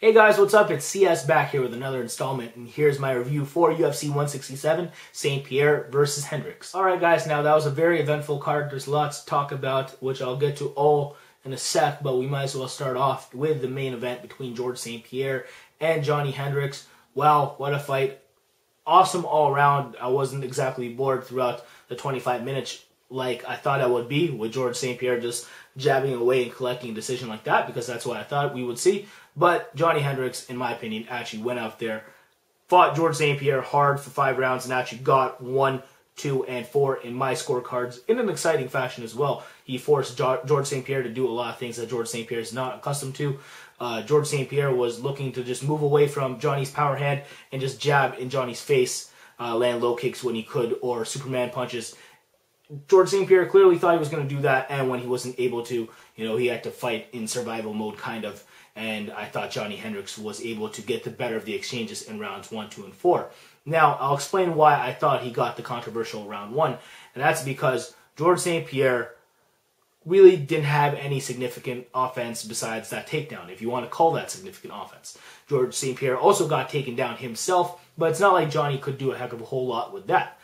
Hey guys, what's up? It's CS back here with another installment, and here's my review for UFC 167, St. Pierre versus Hendricks. Alright guys, now that was a very eventful card. There's lots to talk about, which I'll get to all in a sec, but we might as well start off with the main event between George St. Pierre and Johnny Hendricks. Wow, what a fight. Awesome all around. I wasn't exactly bored throughout the 25 minutes like I thought I would be with George St. Pierre just jabbing away and collecting a decision like that because that's what I thought we would see. But Johnny Hendricks, in my opinion, actually went out there, fought George St. Pierre hard for five rounds, and actually got one, two, and four in my scorecards in an exciting fashion as well. He forced George St. Pierre to do a lot of things that George St. Pierre is not accustomed to. Uh, George St. Pierre was looking to just move away from Johnny's power hand and just jab in Johnny's face, uh, land low kicks when he could, or Superman punches George St. Pierre clearly thought he was going to do that, and when he wasn't able to, you know, he had to fight in survival mode, kind of. And I thought Johnny Hendricks was able to get the better of the exchanges in rounds one, two, and four. Now, I'll explain why I thought he got the controversial round one, and that's because George St. Pierre really didn't have any significant offense besides that takedown, if you want to call that significant offense. George St. Pierre also got taken down himself, but it's not like Johnny could do a heck of a whole lot with that.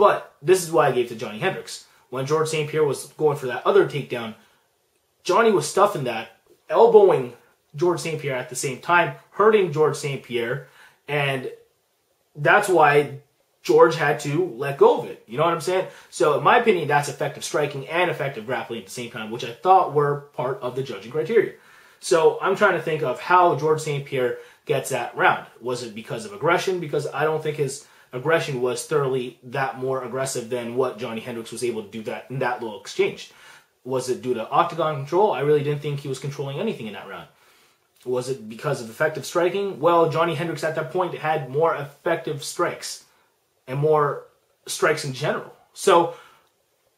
But this is why I gave to Johnny Hendricks. When George St. Pierre was going for that other takedown, Johnny was stuffing that, elbowing George St. Pierre at the same time, hurting George St. Pierre, and that's why George had to let go of it. You know what I'm saying? So, in my opinion, that's effective striking and effective grappling at the same time, which I thought were part of the judging criteria. So, I'm trying to think of how George St. Pierre gets that round. Was it because of aggression? Because I don't think his aggression was thoroughly that more aggressive than what Johnny Hendricks was able to do that in that little exchange. Was it due to octagon control? I really didn't think he was controlling anything in that round. Was it because of effective striking? Well, Johnny Hendricks at that point had more effective strikes and more strikes in general. So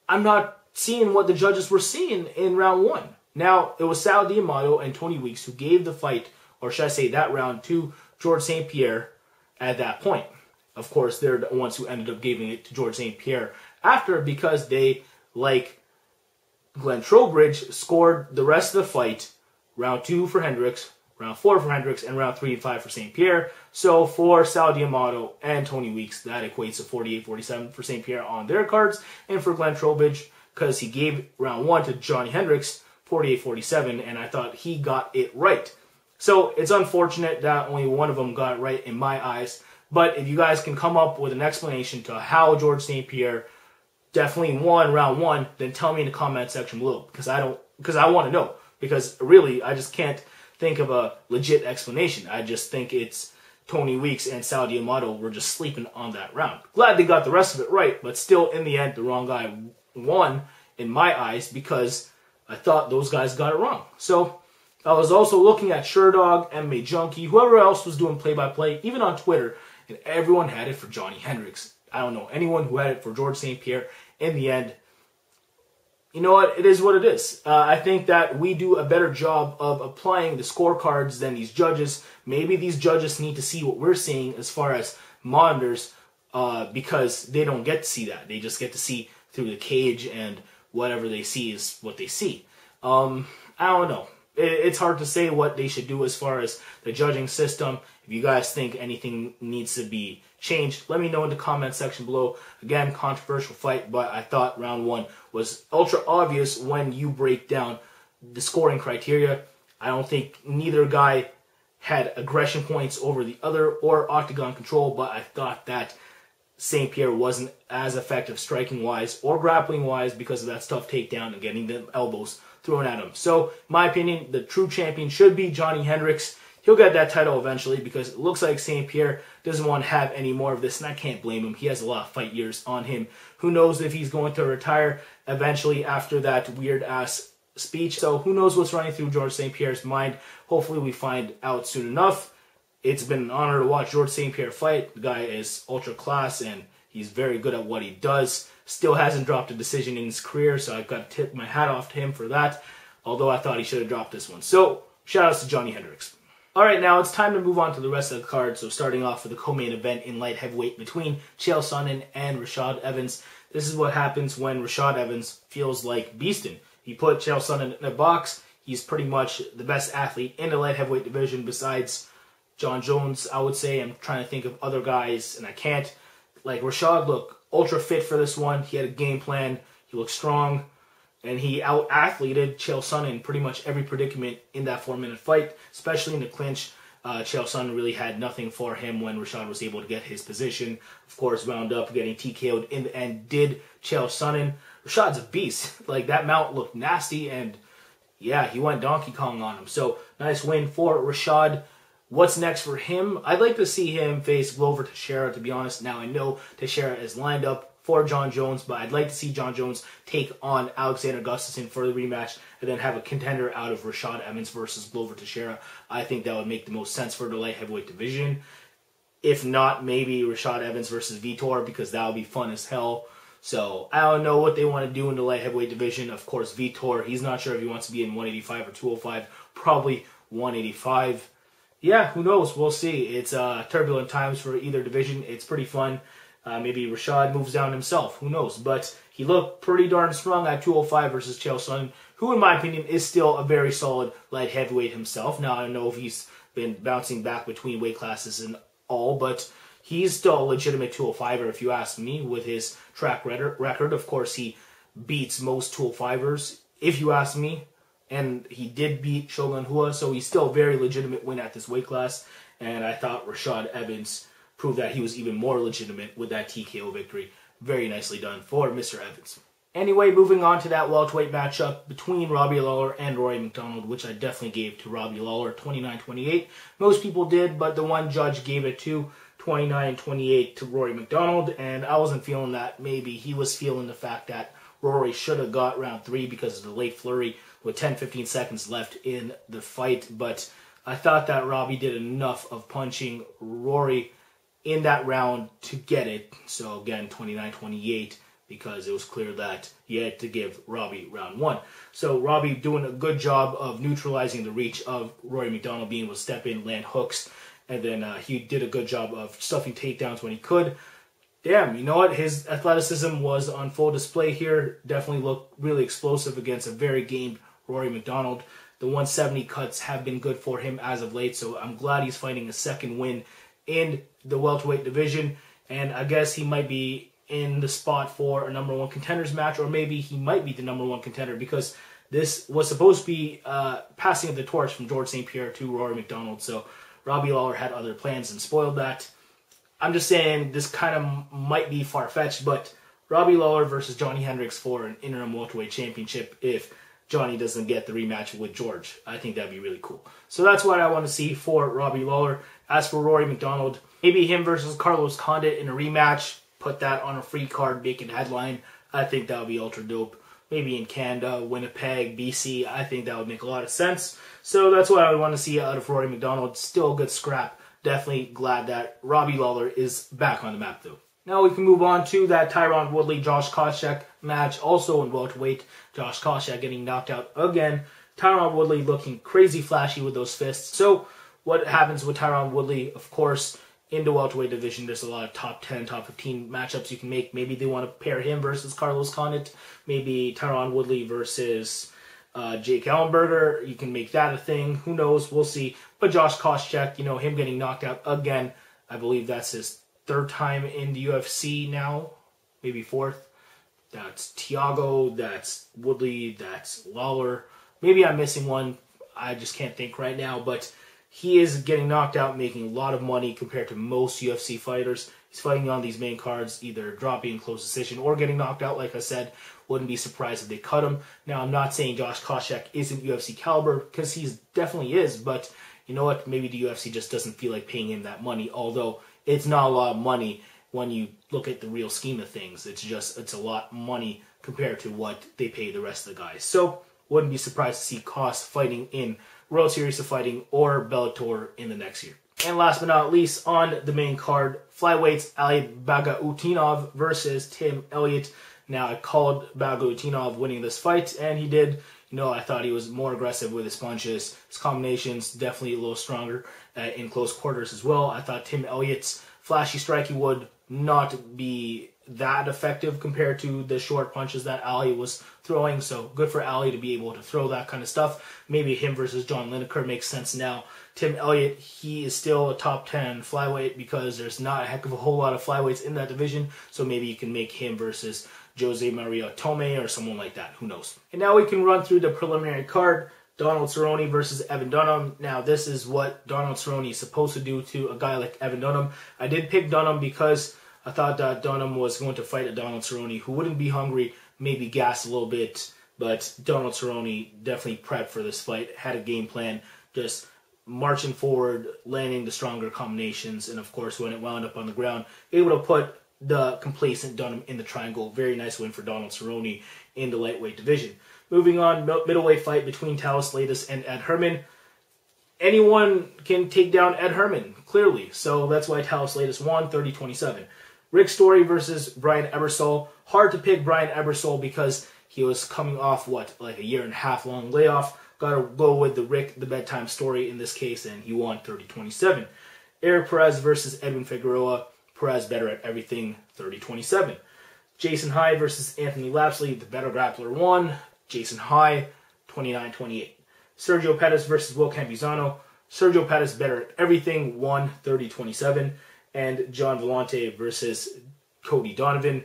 I'm not seeing what the judges were seeing in round one. Now, it was Sal D'Amato and Tony Weeks who gave the fight, or should I say that round, to George St. Pierre at that point. Of course, they're the ones who ended up giving it to George St. Pierre after because they, like Glenn Trowbridge, scored the rest of the fight. Round two for Hendricks, round four for Hendricks, and round three and five for St. Pierre. So for Sal D'Amato and Tony Weeks, that equates to 48-47 for St. Pierre on their cards. And for Glenn Trowbridge, because he gave round one to Johnny Hendricks, 48-47, and I thought he got it right. So it's unfortunate that only one of them got right in my eyes. But if you guys can come up with an explanation to how George St. Pierre definitely won round one, then tell me in the comment section below because I don't because I want to know because really I just can't think of a legit explanation. I just think it's Tony Weeks and Sal D'Amato were just sleeping on that round. Glad they got the rest of it right, but still in the end the wrong guy won in my eyes because I thought those guys got it wrong. So I was also looking at Sherdog, MMA Junkie, whoever else was doing play-by-play, even on Twitter, and everyone had it for Johnny Hendricks. I don't know anyone who had it for George St. Pierre. In the end, you know what? It is what it is. Uh, I think that we do a better job of applying the scorecards than these judges. Maybe these judges need to see what we're seeing as far as monitors uh, because they don't get to see that. They just get to see through the cage and whatever they see is what they see. Um, I don't know it's hard to say what they should do as far as the judging system. If you guys think anything needs to be changed, let me know in the comment section below. Again, controversial fight, but I thought round one was ultra obvious when you break down the scoring criteria. I don't think neither guy had aggression points over the other or octagon control, but I thought that St. Pierre wasn't as effective striking wise or grappling wise because of that tough takedown and getting the elbows thrown at him. So, my opinion, the true champion should be Johnny Hendricks. He'll get that title eventually because it looks like St. Pierre doesn't want to have any more of this, and I can't blame him. He has a lot of fight years on him. Who knows if he's going to retire eventually after that weird ass speech. So, who knows what's running through George St. Pierre's mind. Hopefully, we find out soon enough. It's been an honor to watch George St. Pierre fight. The guy is ultra class and he's very good at what he does. Still hasn't dropped a decision in his career, so I've got to tip my hat off to him for that. Although I thought he should have dropped this one. So, shout outs to Johnny Hendricks. Alright, now it's time to move on to the rest of the card. So, starting off with the co main event in light heavyweight between Chael Sonnen and Rashad Evans. This is what happens when Rashad Evans feels like beasting. He put Chael Sonnen in a box, He's pretty much the best athlete in the light heavyweight division besides Jon Jones, I would say. I'm trying to think of other guys, and I can't. Like Rashad looked ultra fit for this one. He had a game plan. He looked strong, and he out athleted Chael Sonnen in pretty much every predicament in that four minute fight, especially in the clinch. Uh, Chael Sonnen really had nothing for him when Rashad was able to get his position. Of course, wound up getting TKO'd in the end. Did Chael Sonnen. Rashad's a beast. Like that mount looked nasty, and yeah, he went Donkey Kong on him. So nice win for Rashad. What's next for him? I'd like to see him face Glover Teixeira, to be honest. Now, I know Teixeira is lined up for Jon Jones, but I'd like to see Jon Jones take on Alexander Gustafsson for the rematch and then have a contender out of Rashad Evans versus Glover Teixeira. I think that would make the most sense for the light heavyweight division. If not, maybe Rashad Evans versus Vitor because that would be fun as hell. So I don't know what they want to do in the light heavyweight division. Of course, Vitor, he's not sure if he wants to be in 185 or 205. Probably 185 yeah, who knows? We'll see. It's uh, turbulent times for either division. It's pretty fun. Uh, maybe Rashad moves down himself. Who knows? But he looked pretty darn strong at 205 versus Chael Sonnen, who, in my opinion, is still a very solid light heavyweight himself. Now, I don't know if he's been bouncing back between weight classes and all, but he's still a legitimate 205er, if you ask me, with his track record. Of course, he beats most 205ers, if you ask me and he did beat Shogun Rua, so he's still a very legitimate win at this weight class. And I thought Rashad Evans proved that he was even more legitimate with that TKO victory. Very nicely done for Mr. Evans. Anyway, moving on to that welterweight matchup between Robbie Lawler and Rory MacDonald, which I definitely gave to Robbie Lawler 29-28. Most people did, but the one judge gave it to 29-28 to Rory MacDonald, and I wasn't feeling that. Maybe he was feeling the fact that Rory should have got round three because of the late flurry with 10 15 seconds left in the fight. But I thought that Robbie did enough of punching Rory in that round to get it. So again, 29 28 because it was clear that he had to give Robbie round one. So Robbie doing a good job of neutralizing the reach of Rory MacDonald being able to step in, land hooks, and then uh, he did a good job of stuffing takedowns when he could damn, you know what? His athleticism was on full display here. Definitely looked really explosive against a very game Rory MacDonald. The 170 cuts have been good for him as of late, so I'm glad he's fighting a second win in the welterweight division. And I guess he might be in the spot for a number one contenders match, or maybe he might be the number one contender because this was supposed to be uh, passing of the torch from George St. Pierre to Rory MacDonald. So Robbie Lawler had other plans and spoiled that. I'm just saying this kind of might be far fetched, but Robbie Lawler versus Johnny Hendricks for an interim welterweight championship if Johnny doesn't get the rematch with George. I think that'd be really cool. So that's what I want to see for Robbie Lawler. As for Rory MacDonald, maybe him versus Carlos Condit in a rematch. Put that on a free card, make it headline. I think that would be ultra dope. Maybe in Canada, Winnipeg, BC. I think that would make a lot of sense. So that's what I would want to see out of Rory MacDonald. Still a good scrap. Definitely glad that Robbie Lawler is back on the map though. Now we can move on to that Tyron Woodley Josh Koscheck match, also in welterweight. Josh Koscheck getting knocked out again. Tyron Woodley looking crazy flashy with those fists. So what happens with Tyron Woodley? Of course, in the welterweight division, there's a lot of top 10, top 15 matchups you can make. Maybe they want to pair him versus Carlos Condit. Maybe Tyron Woodley versus uh, Jake Ellenberger. You can make that a thing. Who knows? We'll see. But Josh Koscheck, you know, him getting knocked out again. I believe that's his third time in the UFC now, maybe fourth. That's Thiago, that's Woodley, that's Lawler. Maybe I'm missing one. I just can't think right now, but he is getting knocked out, making a lot of money compared to most UFC fighters. He's fighting on these main cards, either dropping close decision or getting knocked out. Like I said, wouldn't be surprised if they cut him. Now, I'm not saying Josh Koscheck isn't UFC caliber because he definitely is, but you know what? Maybe the UFC just doesn't feel like paying him that money. Although it's not a lot of money when you look at the real scheme of things. It's just it's a lot of money compared to what they pay the rest of the guys. So wouldn't be surprised to see Koss fighting in World Series of Fighting or Bellator in the next year. And last but not least, on the main card, flyweights Ali Bagautinov versus Tim Elliott. Now I called Bagautinov winning this fight, and he did. You know, I thought he was more aggressive with his punches. His combinations definitely a little stronger uh, in close quarters as well. I thought Tim Elliott's flashy striking would not be that effective compared to the short punches that Ali was throwing. So good for Ali to be able to throw that kind of stuff. Maybe him versus John Lineker makes sense now. Tim Elliott, he is still a top 10 flyweight because there's not a heck of a whole lot of flyweights in that division. So maybe you can make him versus Jose Maria Tome or someone like that. Who knows? And now we can run through the preliminary card. Donald Cerrone versus Evan Dunham. Now, this is what Donald Cerrone is supposed to do to a guy like Evan Dunham. I did pick Dunham because I thought that Dunham was going to fight a Donald Cerrone who wouldn't be hungry, maybe gas a little bit, but Donald Cerrone definitely prepped for this fight, had a game plan, just marching forward, landing the stronger combinations, and of course, when it wound up on the ground, able to put the complacent Dunham in the triangle. Very nice win for Donald Cerrone in the lightweight division. Moving on, middleweight fight between Thales Leites and Ed Herman. Anyone can take down Ed Herman, clearly. So that's why Thales Leites won 30 27. Rick Story versus Brian Ebersole. Hard to pick Brian Ebersole because he was coming off what like a year and a half long layoff. Got to go with the Rick the bedtime story in this case, and he won 30-27. Erik Perez versus Edwin Figueroa. Perez better at everything, 30-27. Jason High versus Anthony Lapsley. The better grappler won. Jason High, 29-28. Sergio Pettis versus Will Campuzano. Sergio Pettis better at everything, won 30-27 and Gian Villante versus Cody Donovan.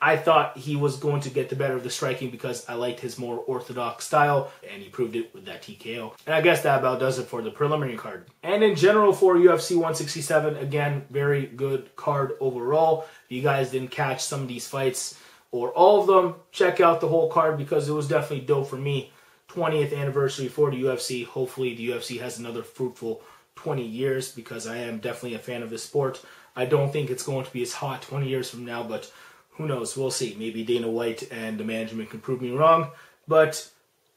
I thought he was going to get the better of the striking because I liked his more orthodox style, and he proved it with that TKO. And I guess that about does it for the preliminary card. And in general for UFC 167, again, very good card overall. If you guys didn't catch some of these fights or all of them, check out the whole card because it was definitely dope for me. 20th anniversary for the UFC. Hopefully, the UFC has another fruitful 20 years because I am definitely a fan of this sport. I don't think it's going to be as hot 20 years from now, but who knows? We'll see. Maybe Dana White and the management can prove me wrong. But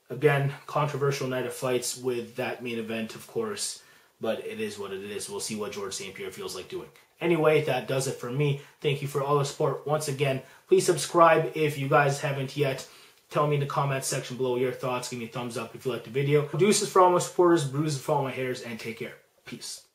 again, controversial night of fights with that main event, of course. But it is what it is. We'll see what George St. Pierre feels like doing. Anyway, that does it for me. Thank you for all the support. Once again, please subscribe if you guys haven't yet. Tell me in the comments section below your thoughts. Give me a thumbs up if you liked the video. Deuces for all my supporters, bruises for all my haters, and take care. Peace.